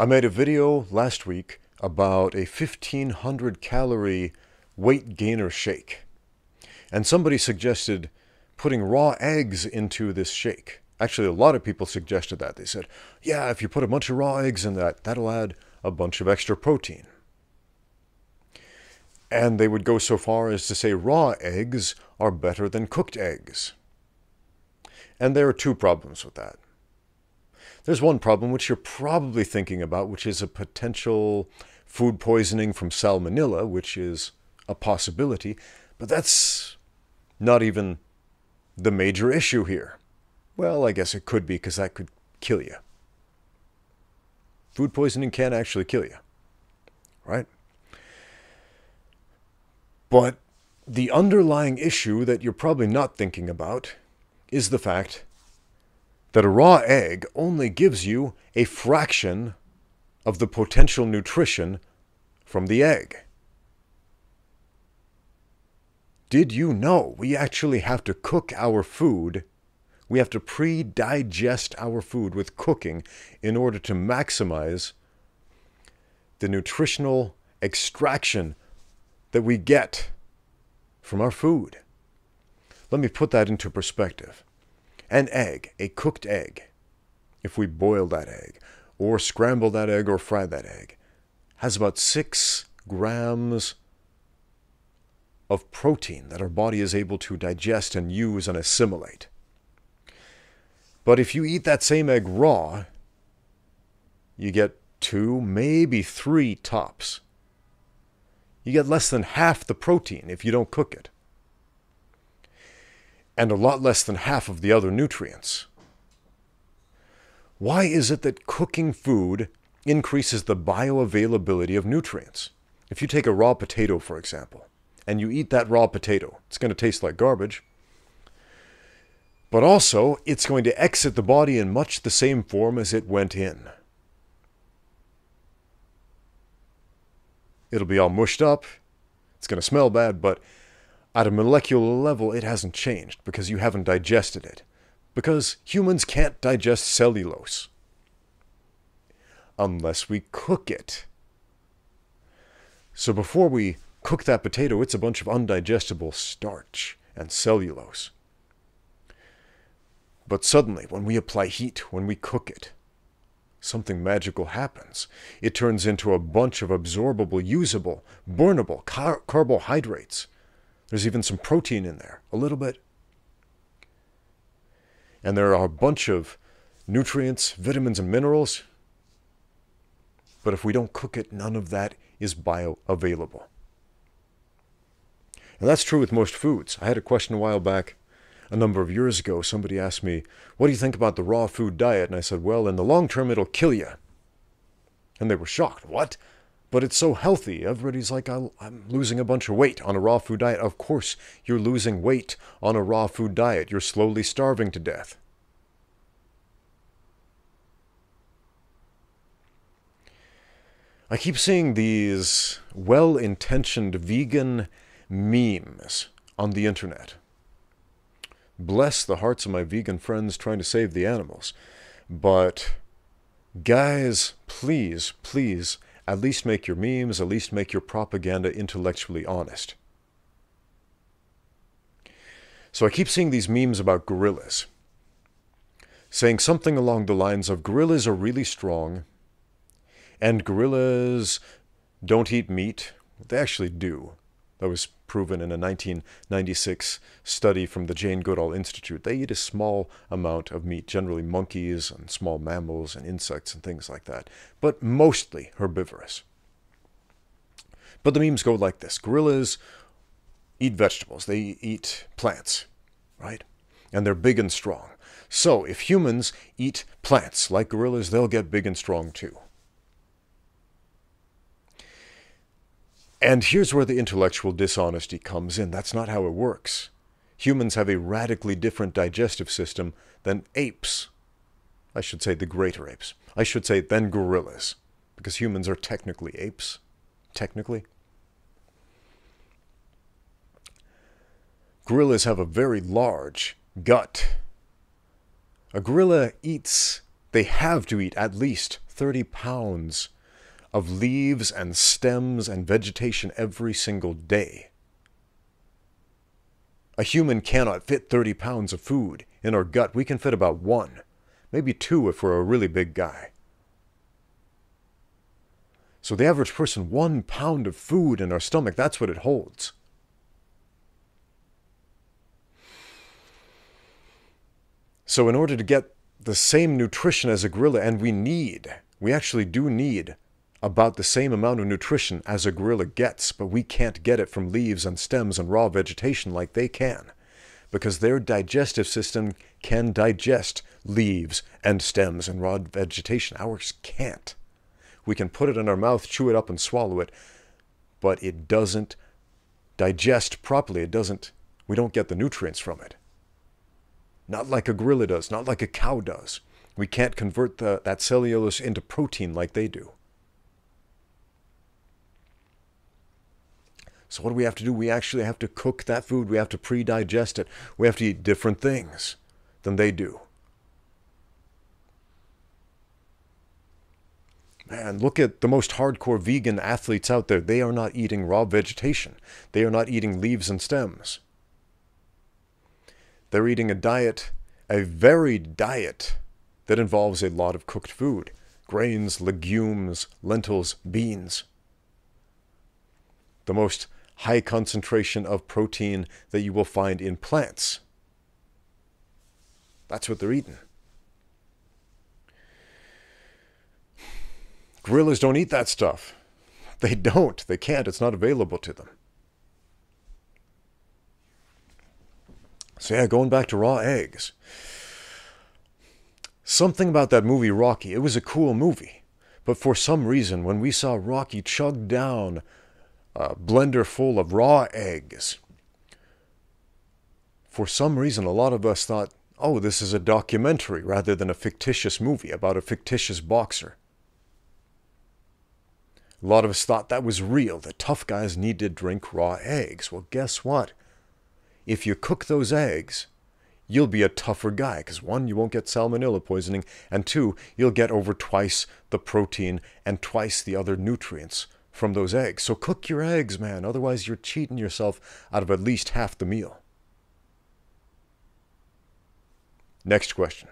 I made a video last week about a 1500 calorie weight gainer shake. And somebody suggested putting raw eggs into this shake. Actually, a lot of people suggested that. They said, yeah, if you put a bunch of raw eggs in that, that'll add a bunch of extra protein. And they would go so far as to say raw eggs are better than cooked eggs. And there are two problems with that. There's one problem which you're probably thinking about, which is a potential food poisoning from salmonella, which is a possibility, but that's not even the major issue here. Well, I guess it could be because that could kill you. Food poisoning can actually kill you, right? But the underlying issue that you're probably not thinking about is the fact that a raw egg only gives you a fraction of the potential nutrition from the egg. Did you know we actually have to cook our food? We have to pre digest our food with cooking in order to maximize the nutritional extraction that we get from our food. Let me put that into perspective. An egg, a cooked egg, if we boil that egg, or scramble that egg, or fry that egg, has about six grams of protein that our body is able to digest and use and assimilate. But if you eat that same egg raw, you get two, maybe three tops. You get less than half the protein if you don't cook it and a lot less than half of the other nutrients. Why is it that cooking food increases the bioavailability of nutrients? If you take a raw potato, for example, and you eat that raw potato, it's going to taste like garbage. But also, it's going to exit the body in much the same form as it went in. It'll be all mushed up, it's going to smell bad, but at a molecular level, it hasn't changed because you haven't digested it. Because humans can't digest cellulose unless we cook it. So before we cook that potato, it's a bunch of undigestible starch and cellulose. But suddenly, when we apply heat, when we cook it, something magical happens. It turns into a bunch of absorbable, usable, burnable car- carbohydrates there's even some protein in there, a little bit. And there are a bunch of nutrients, vitamins, and minerals. But if we don't cook it, none of that is bioavailable. And that's true with most foods. I had a question a while back, a number of years ago. Somebody asked me, What do you think about the raw food diet? And I said, Well, in the long term, it'll kill you. And they were shocked. What? But it's so healthy. Everybody's like, I'm losing a bunch of weight on a raw food diet. Of course, you're losing weight on a raw food diet. You're slowly starving to death. I keep seeing these well intentioned vegan memes on the internet. Bless the hearts of my vegan friends trying to save the animals. But, guys, please, please, at least make your memes, at least make your propaganda intellectually honest. So I keep seeing these memes about gorillas, saying something along the lines of gorillas are really strong, and gorillas don't eat meat. They actually do. That was proven in a 1996 study from the Jane Goodall Institute. They eat a small amount of meat, generally monkeys and small mammals and insects and things like that, but mostly herbivorous. But the memes go like this gorillas eat vegetables, they eat plants, right? And they're big and strong. So if humans eat plants like gorillas, they'll get big and strong too. And here's where the intellectual dishonesty comes in. That's not how it works. Humans have a radically different digestive system than apes. I should say the greater apes. I should say than gorillas, because humans are technically apes. Technically. Gorillas have a very large gut. A gorilla eats, they have to eat at least 30 pounds of leaves and stems and vegetation every single day. A human cannot fit 30 pounds of food in our gut. We can fit about one, maybe two if we're a really big guy. So the average person, one pound of food in our stomach, that's what it holds. So in order to get the same nutrition as a gorilla, and we need, we actually do need about the same amount of nutrition as a gorilla gets, but we can't get it from leaves and stems and raw vegetation like they can, because their digestive system can digest leaves and stems and raw vegetation. Ours can't. We can put it in our mouth, chew it up, and swallow it, but it doesn't digest properly. It doesn't, we don't get the nutrients from it. Not like a gorilla does, not like a cow does. We can't convert the, that cellulose into protein like they do. So what do we have to do? We actually have to cook that food. We have to pre-digest it. We have to eat different things than they do. Man, look at the most hardcore vegan athletes out there. They are not eating raw vegetation. They are not eating leaves and stems. They're eating a diet, a varied diet that involves a lot of cooked food. Grains, legumes, lentils, beans. The most high concentration of protein that you will find in plants. That's what they're eating. Gorillas don't eat that stuff. They don't. They can't. It's not available to them. So, yeah, going back to raw eggs. Something about that movie Rocky, it was a cool movie. But for some reason, when we saw Rocky chug down a blender full of raw eggs. For some reason, a lot of us thought, oh, this is a documentary rather than a fictitious movie about a fictitious boxer. A lot of us thought that was real, that tough guys need to drink raw eggs. Well, guess what? If you cook those eggs, you'll be a tougher guy because one, you won't get salmonella poisoning, and two, you'll get over twice the protein and twice the other nutrients from those eggs. So cook your eggs, man. Otherwise, you're cheating yourself out of at least half the meal. Next question.